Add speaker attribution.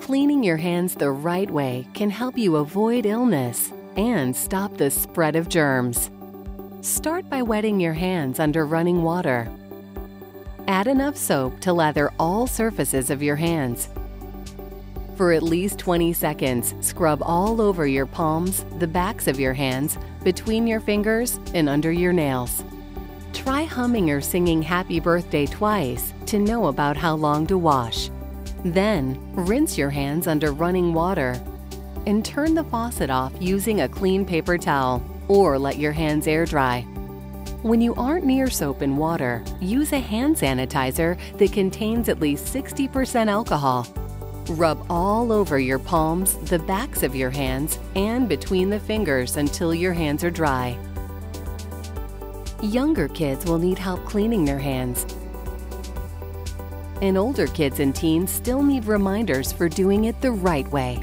Speaker 1: Cleaning your hands the right way can help you avoid illness and stop the spread of germs. Start by wetting your hands under running water. Add enough soap to lather all surfaces of your hands. For at least 20 seconds, scrub all over your palms, the backs of your hands, between your fingers, and under your nails. Try humming or singing Happy Birthday twice to know about how long to wash. Then, rinse your hands under running water and turn the faucet off using a clean paper towel or let your hands air dry. When you aren't near soap and water, use a hand sanitizer that contains at least 60% alcohol. Rub all over your palms, the backs of your hands, and between the fingers until your hands are dry. Younger kids will need help cleaning their hands. And older kids and teens still need reminders for doing it the right way.